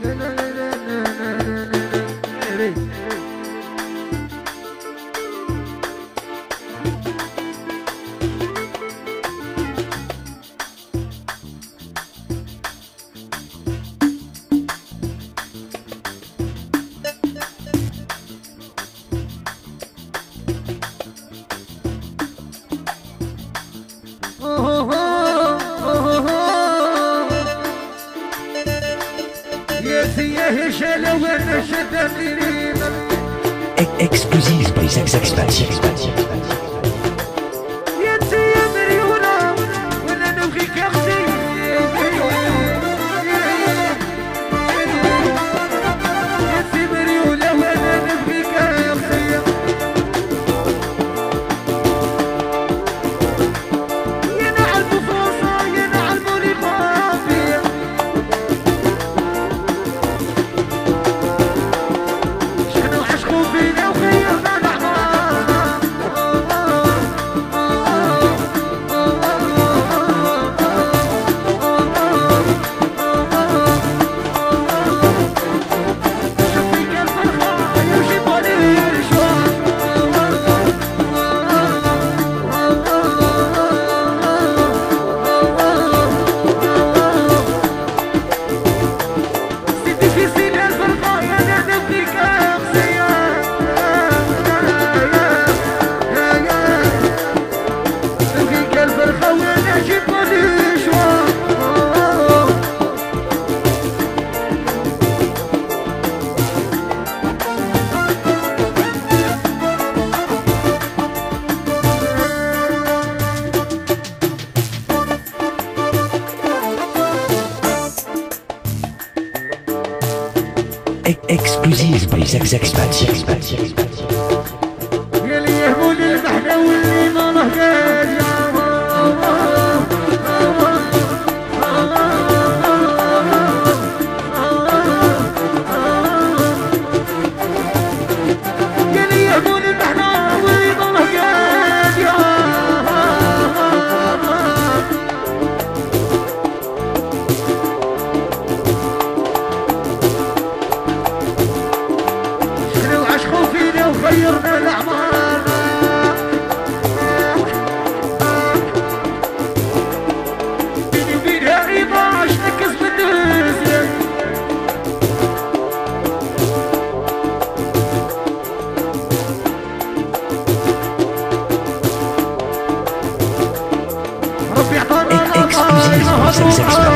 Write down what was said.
no, no, no. Exclusif Brisac Zac exclusive by Zack سلام